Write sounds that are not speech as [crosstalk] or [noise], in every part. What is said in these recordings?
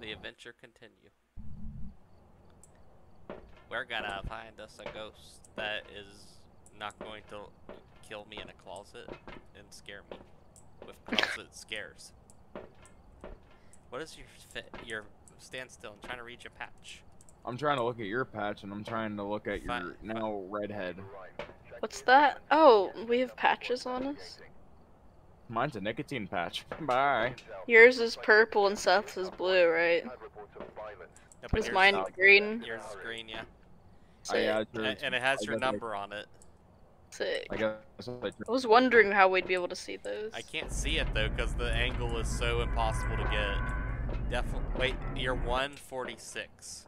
the adventure continue. We're gonna find us a ghost that is not going to kill me in a closet and scare me with [laughs] closet scares. What is your fit? Your stand still. I'm trying to read your patch. I'm trying to look at your patch, and I'm trying to look at your Fine, now redhead. What's that? Oh, we have patches on us. Mine's a nicotine patch. Bye. Yours is purple and Seth's is blue, right? Yeah, Is mine not- green? Yours is green, yeah. I, Sick. uh, A- just- And it has I your guess I- number on it. Sick. I guess I I was wondering how we'd be able to see those. I can't see it though because the angle is so impossible to get. Definitely. Wait, you're 146.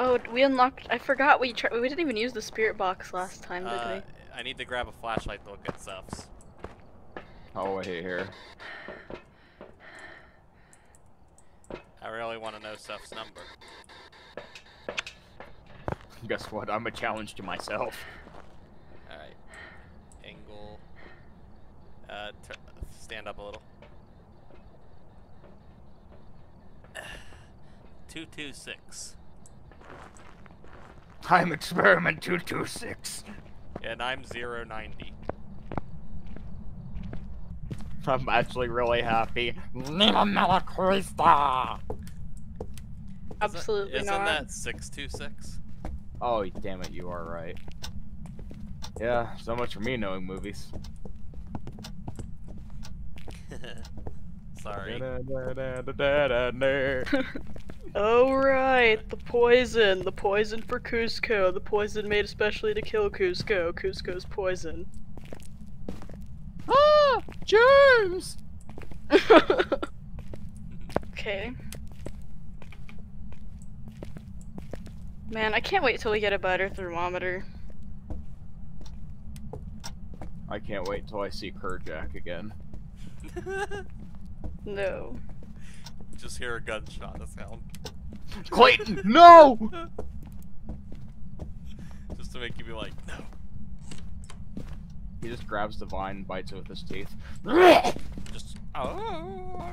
Oh, we unlocked. I forgot we tried. We didn't even use the spirit box last time, did Uh, I need to grab a flashlight to look at stuffs. Oh, wait here. I really want to know stuff's number. Guess what? I'm a challenge to myself. All right. Angle. Uh, t- stand up a little. [sighs] Two two six. I'm experiment 226. And I'm zero ninety. [laughs] I'm actually really happy. Viva Malacrista! Absolutely Isn't not. that six two six? Oh, damn it, you are right. Yeah, so much for me knowing movies. [laughs] Sorry. Oh right, the poison, the poison for Kuzco, the poison made especially to kill Kuzco. Kuzco's poison. ah, James! [laughs] okay. Man, I can't wait till we get a better thermometer. I can't wait till I see Kerjack again. No. [laughs] Just hear a gunshot sound. Clayton, [laughs] no! Just to make you be like, no. He just grabs the vine and bites it with his teeth. Just. Oh.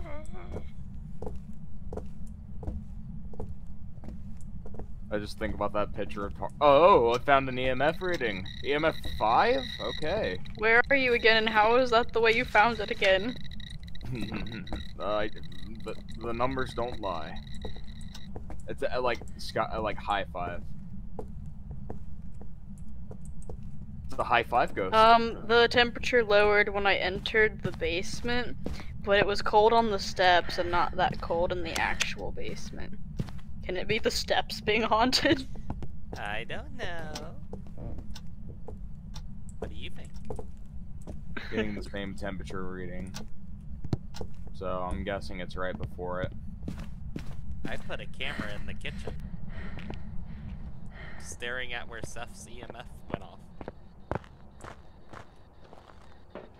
I just think about that picture of. Tar- oh, I found an EMF reading. EMF five? Okay. Where are you again, and how is that the way you found it again? [laughs] uh, I, the, the numbers don't lie. It's uh, like sky, uh, like high five. It's the high five ghost. Um, the temperature lowered when I entered the basement, but it was cold on the steps and not that cold in the actual basement. Can it be the steps being [laughs] haunted? I don't know. What do you think? Getting the same temperature reading. So I'm guessing it's right before it. I put a camera in the kitchen. Staring at where Seth's EMF went off.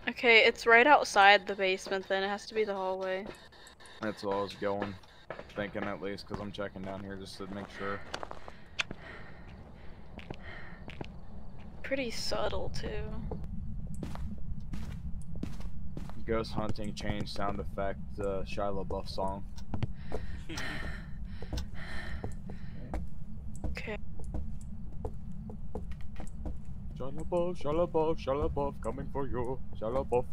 Okay, it's right outside the basement then, it has to be the hallway. That's what I was going. Thinking at least, because I'm checking down here just to make sure. Pretty subtle too. Ghost hunting change sound effect, uh, Shia LaBeouf song. Okay. Shia LaBeouf, Shia LaBeouf, Shia LaBeouf, coming for you, Shia LaBeouf.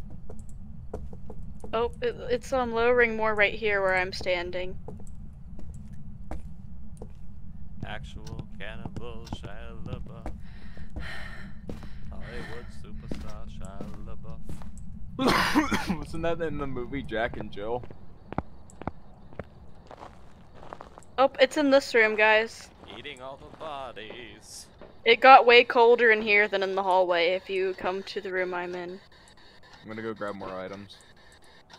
Oh, it, it's um lowering more right here where I'm standing. Actual cannibal Shia LaBeouf. [sighs] Hollywood superstar Shia LaBeouf. [coughs] Wasn't that in the movie Jack and Jill? Oh, it's in this room, guys. Eating all the bodies. It got way colder in here than in the hallway if you come to the room I'm in. I'm gonna go grab more items.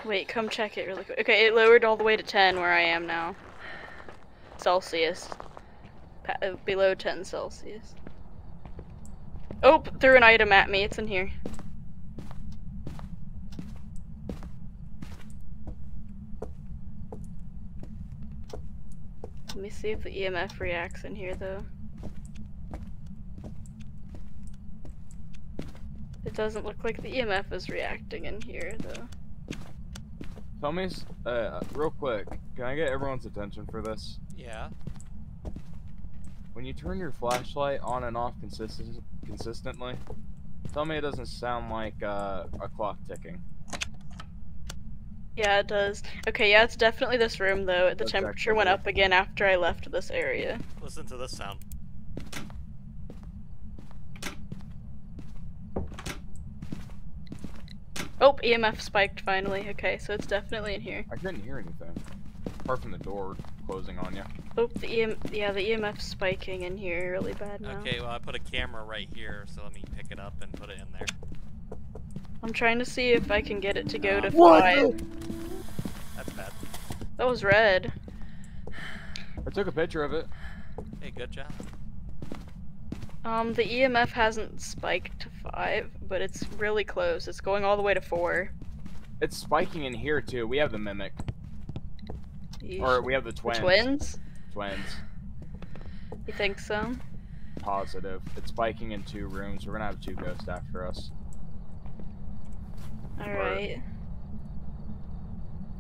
Wait, come check it really quick. Okay, it lowered all the way to 10 where I am now. Celsius. Pa uh, below 10 Celsius. Oh, threw an item at me. It's in here. Let me see if the EMF reacts in here, though. It doesn't look like the EMF is reacting in here, though. Tell me, uh, real quick, can I get everyone's attention for this? Yeah. When you turn your flashlight on and off consistent consistently, tell me it doesn't sound like uh, a clock ticking. Yeah, it does. Okay, yeah, it's definitely this room though. The That's temperature went up again after I left this area. Listen to this sound. Oh, EMF spiked finally. Okay, so it's definitely in here. I couldn't hear anything, apart from the door closing on you. Oh, the EM yeah, the EMF spiking in here really bad now. Okay, well I put a camera right here, so let me pick it up and put it in there. I'm trying to see if I can get it to go to What? five. That's bad. That was red. I took a picture of it. Hey, good job. Um, the EMF hasn't spiked to five, but it's really close. It's going all the way to four. It's spiking in here too. We have the mimic, Yeesh. or we have the The twins. twins? Twins. You think so? Positive. It's spiking in two rooms. We're gonna have two ghosts after us. Alright.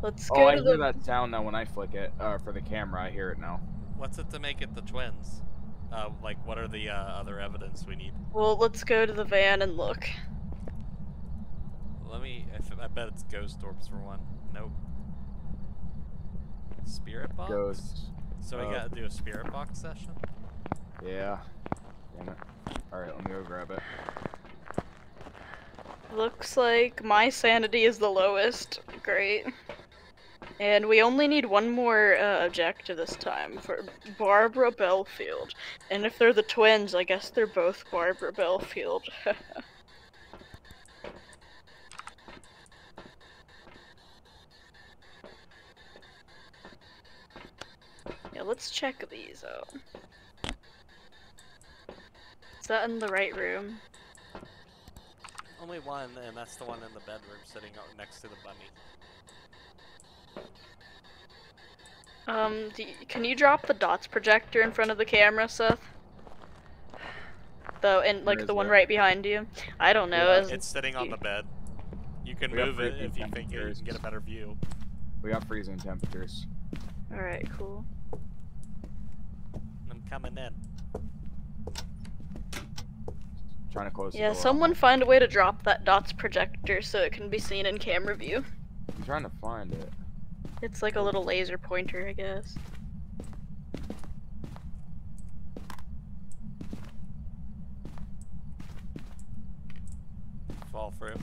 Let's go. Oh, go I to hear the. that sound now when I flick it. Uh, for the camera, I hear it now. What's it to make it the twins? Uh, like, what are the uh, other evidence we need? Well, let's go to the van and look. Let me. I bet it's ghost orbs for one. Nope. Spirit box. Ghosts. So we Uh, gotta do a spirit box session. Yeah. Damn it. Alright, let me go grab it. Looks like my sanity is the lowest. Great. And we only need one more uh, objective this time for Barbara Belfield. And if they're the twins, I guess they're both Barbara Belfield. [laughs] yeah, let's check these out. Is that in the right room? Only one, and that's the one in the bedroom sitting next to the bunny. Um, do y- can you drop the dots projector in front of the camera, Seth? Though, and like is the one it? right behind you. I don't know. Yeah, It's sitting on the bed. You can We move it if you think you can get a better view. We got freezing temperatures. All right, cool. I'm coming in. Trying to close the Yeah, door. someone find a way to drop that dots projector so it can be seen in camera view. I'm trying to find it. It's like a little laser pointer, I guess. Fall through.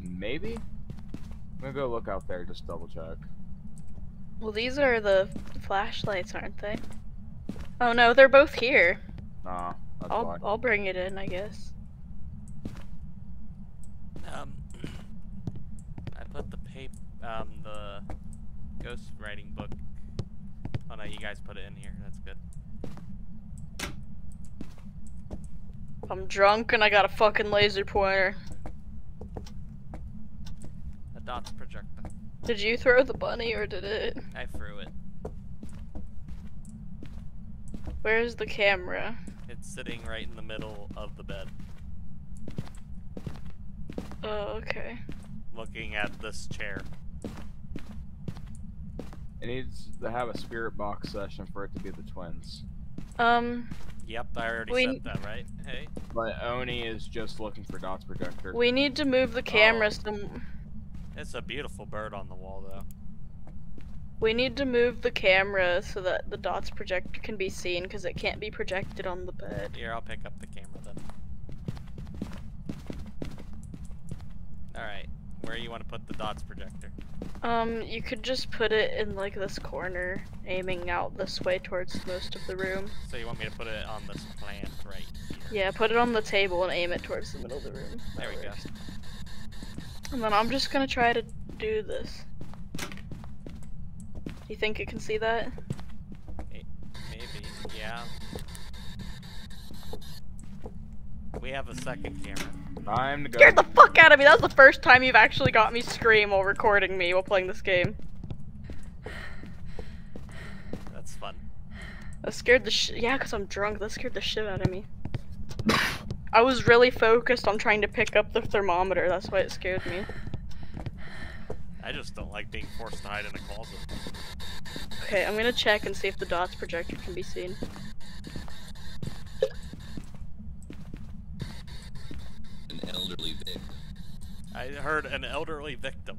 Maybe? I'm gonna go look out there, just double check. Well, these are the flashlights, aren't they? Oh no, they're both here. Nah, that's I'll why. I'll bring it in, I guess. Um, I put the paper, um, the ghost writing book. Oh no, you guys put it in here. That's good. I'm drunk and I got a fucking laser pointer. A dots projector. Did you throw the bunny or did it? I threw it. Where's the camera? It's sitting right in the middle of the bed, Oh, okay. looking at this chair. It needs to have a spirit box session for it to be the twins. Um, Yep, I already We- said that, right? Hey. But Oni is just looking for Dot's projector. we need to move the Oh. camera some. It's a beautiful bird on the wall, though. We need to move the camera so that the dots projector can be seen because it can't be projected on the bed. Here, I'll pick up the camera then. Alright, where you want to put the dots projector? Um, you could just put it in like this corner, aiming out this way towards most of the room. So you want me to put it on this plant right here? Yeah, put it on the table and aim it towards the middle of the room. There That we go. And then I'm just gonna try to do this. Do you think it can see that? Maybe, yeah. We have a second camera. Time to go. Scared the fuck out of me! That was the first time you've actually got me scream while recording me while playing this game. That's fun. That scared the sh- yeah, cause I'm drunk. That scared the shit out of me. I was really focused on trying to pick up the thermometer. That's why it scared me. I just don't like being forced to hide in a closet. Okay, I'm gonna check and see if the dots projector can be seen. I heard an elderly victim.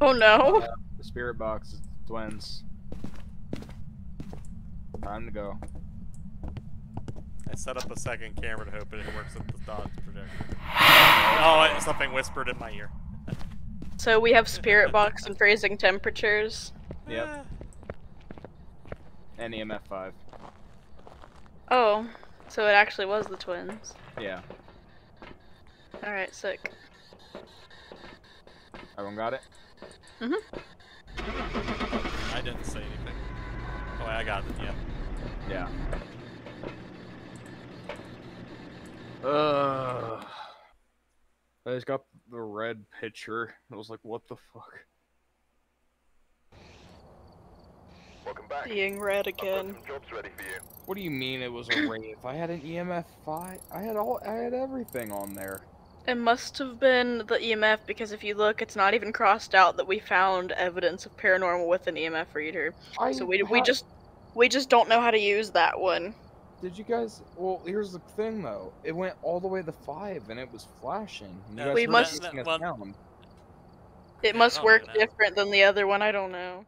Oh no! Uh, the spirit box is twins. Time to go. I set up a second camera to hope it works with the dots projector. [sighs] Oh, it- something whispered in my ear. So we have spirit [laughs] box and freezing temperatures. Yep. And EMF five. Oh, so it actually was the twins. Yeah. Alright, sick. Everyone got it? Mm-hmm. I didn't say anything. Oh, I got it. Yeah. Yeah. Ugh. I just got the red picture. I was like, what the fuck? Welcome back. Being red again. jobs ready for you. What do you mean it was a rave? I had an EMF five. I had all. I had everything on there. It must have been the EMF because if you look, it's not even crossed out that we found evidence of paranormal with an EMF reader. I So we we just we just don't know how to use that one. Did you guys? Well, here's the thing though. It went all the way to five, and it was flashing. You No, guys We must- making a well- It must don't work different than the other one. I don't know.